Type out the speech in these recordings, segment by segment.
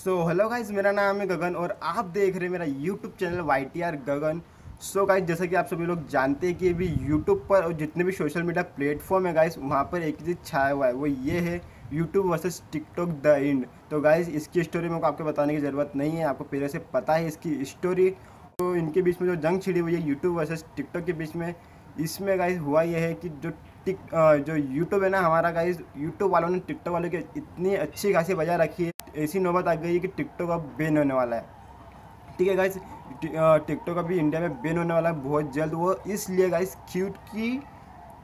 So hello guys मेरा नाम है गगन और आप देख रहे हैं मेरा YouTube channel Y T R Gagan. So guys जैसा कि आप सभी लोग जानते हैं कि अभी यूट्यूब पर और जितने भी सोशल मीडिया प्लेटफॉर्म है गाइज़ वहाँ पर एक चीज़ छाया हुआ है, वो ये है YouTube versus TikTok the end तो गाइज़ इसकी स्टोरी मेरे को आपको बताने की ज़रूरत नहीं है, आपको पहले से पता है इसकी स्टोरी तो इनके बीच में जो जंग छिड़ी हुई है यूट्यूब वर्सेस टिकटॉक के बीच में, इसमें गाइज़ हुआ यह है कि जो टिक जो यूट्यूब है ना, हमारा गाइज़ यूट्यूब वालों ने टिकटॉक वालों की इतनी अच्छी खासी बजा रखी है, ऐसी नौबत आ गई है कि टिकटॉक अब बैन होने वाला है। ठीक है गाइज़ टिकटॉक अभी इंडिया में बैन होने वाला है बहुत जल्द। वो इसलिए गाइज़ क्योंकि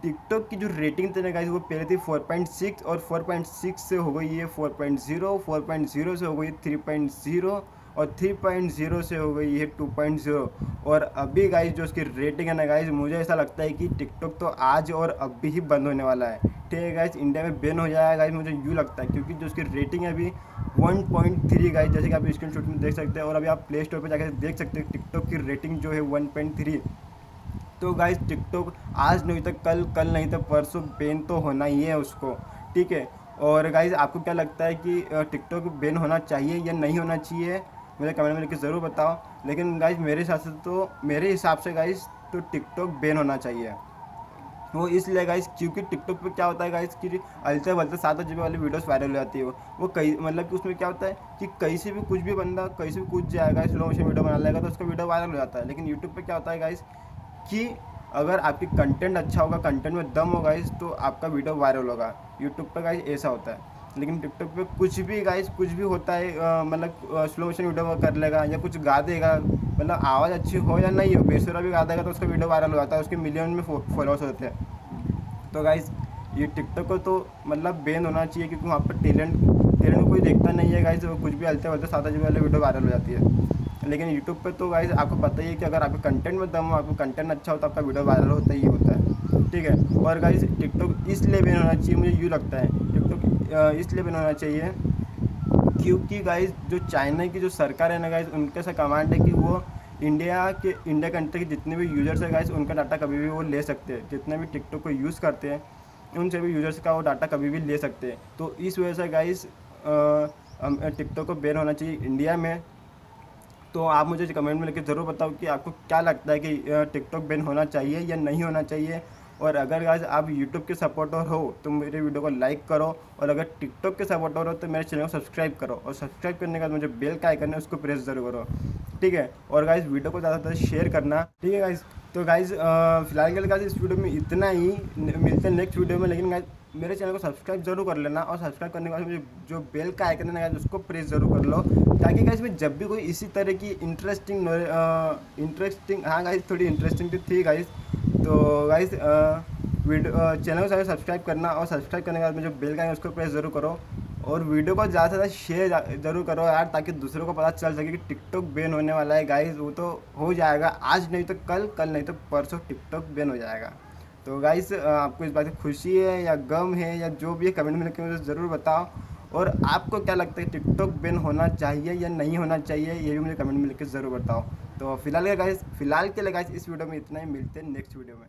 टिकटॉक की जो रेटिंग थी ना गाइज़ वो पहले थी 4.6 और 4.6 से हो गई है 4.0 4.0 से हो गई 3.0 और 3.0 से हो गई है 2.0 और अभी गाइज़ जो उसकी रेटिंग है ना गाइज़ मुझे ऐसा लगता है कि टिकटॉक तो आज और अभी ही बंद होने वाला है। ठीक है गाइज़ इंडिया में बैन हो जाएगा गाइज़ मुझे यूँ लगता है, क्योंकि जो उसकी रेटिंग है अभी 1.3 पॉइंट गाइज़ जैसे कि आप स्क्रीन शॉट में देख सकते हैं, और अभी आप प्ले स्टोर पर जाकर देख सकते हैं टिकटॉक की रेटिंग जो है वन तो गाइज़ टिकटॉक आज नहीं तो कल कल नहीं तो परसों बैन तो होना ही है उसको। ठीक है? और गाइज़ आपको क्या लगता है कि टिकटॉक बैन होना चाहिए या नहीं होना चाहिए? मुझे कमेंट में लिख ज़रूर बताओ। लेकिन गाइज़ मेरे हिसाब से तो मेरे हिसाब से गाइज़ तो टिकटॉक बैन होना चाहिए। वो इसलिए गाइज़ क्योंकि टिकटॉक पे क्या होता है गाइज़ कि अलते बलते सात जी वाली वीडियोस वायरल हो जाती है। वो वो कई मतलब कि उसमें क्या होता है कि कहीं से भी कुछ भी बंदा, कहीं से भी कुछ जाएगा स्लो मोशन वीडियो बना लेगा तो उसका वीडियो वायरल हो जाता है। लेकिन यूट्यूब पर क्या होता है गाइज़ कि अगर आपकी कंटेंट अच्छा होगा कंटेंट में दम होगा इस तो आपका वीडियो वायरल होगा। यूट्यूब पर गाइज़ ऐसा होता है। लेकिन टिकटॉक पे कुछ भी गाइज़ कुछ भी होता है मतलब स्लो मोशन वीडियो कर लेगा या कुछ गा देगा मतलब आवाज़ अच्छी हो या नहीं हो, बेसुरा भी गा देगा तो उसका वीडियो वायरल हो जाता है, उसके मिलियन में फॉलोअर्स होते हैं। तो गाइज़ ये टिकटॉक को तो मतलब बैन होना चाहिए क्योंकि वहाँ पर टैलेंट टैलेंट कोई देखता नहीं है गाइज़ कुछ भी हलते हलते सात जी वाले वीडियो वायरल हो जाती है। लेकिन यूट्यूब पे तो गाइज़ आपको पता ही है कि अगर आपके कंटेंट में दम हो, आपको कंटेंट अच्छा हो तो आपका वीडियो वायरल होता ही होता है। ठीक है। और गाइज़ टिकटॉक इसलिए बैन होना चाहिए, मुझे यूँ लगता है। टिकटॉक इसलिए बैन होना चाहिए क्योंकि गाइज़ जो चाइना की जो सरकार है ना गाइज़ उनके से कमांड है कि वो इंडिया के इंडिया कंट्री के जितने भी यूज़र्स है गाइज़ उनका डाटा कभी भी वो ले सकते हैं। जितने भी टिकटॉक को यूज़ करते हैं उन सभी यूज़र्स का वो डाटा कभी भी ले सकते हैं। तो इस वजह से गाइज़ टिकटॉक को बैन होना चाहिए इंडिया में। तो आप मुझे कमेंट में लिख ज़रूर बताओ कि आपको क्या लगता है कि टिकटॉक बैन होना चाहिए या नहीं होना चाहिए। और अगर गाइज़ आप यूट्यूब के सपोर्टर हो तो मेरे वीडियो को लाइक करो और अगर टिकटॉक के सपोर्टर हो तो मेरे चैनल को सब्सक्राइब करो और सब्सक्राइब करने के बाद मुझे बेल का आइकन है, उसको प्रेस ज़रूर करो। ठीक है? और गाइज़ वीडियो को ज़्यादा से ज़्यादा शेयर करना। ठीक है गाइज़ तो गाइज़ फ़िलहाल के लिए इस वीडियो में इतना ही। मिलते हैं नेक्स्ट वीडियो में, लेकिन गाइज़ मेरे चैनल को सब्सक्राइब ज़रूर कर लेना और सब्सक्राइब करने के बाद जो बेल का आइकन है उसको प्रेस ज़रूर कर लो। ताकि गाइज़ में जब भी कोई इसी तरह की इंटरेस्टिंग इंटरेस्टिंग हाँ गाइज़ थोड़ी इंटरेस्टिंग तो थी गाइज़ तो गाइज़ वीडियो चैनल को सब्सक्राइब करना और सब्सक्राइब करने के बाद में जो बेल का है उसको प्रेस ज़रूर करो और वीडियो को ज़्यादा से ज़्यादा शेयर ज़रूर करो यार ताकि दूसरों को पता चल सके कि टिकटॉक बैन होने वाला है। गाइज़ वो तो हो जाएगा। आज नहीं तो कल कल नहीं तो परसों टिकटॉक बैन हो जाएगा। तो गाइज़ आपको इस बात की खुशी है या गम है या जो भी है कमेंट में लिख मुझे ज़रूर बताओ। और आपको क्या लगता है टिकटॉक बैन होना चाहिए या नहीं होना चाहिए, ये भी मुझे कमेंट में लिख के ज़रूर बताओ। तो फ़िलहाल के गाइस फ़िलहाल के लिए इस वीडियो में इतना ही, मिलते हैं नेक्स्ट वीडियो में।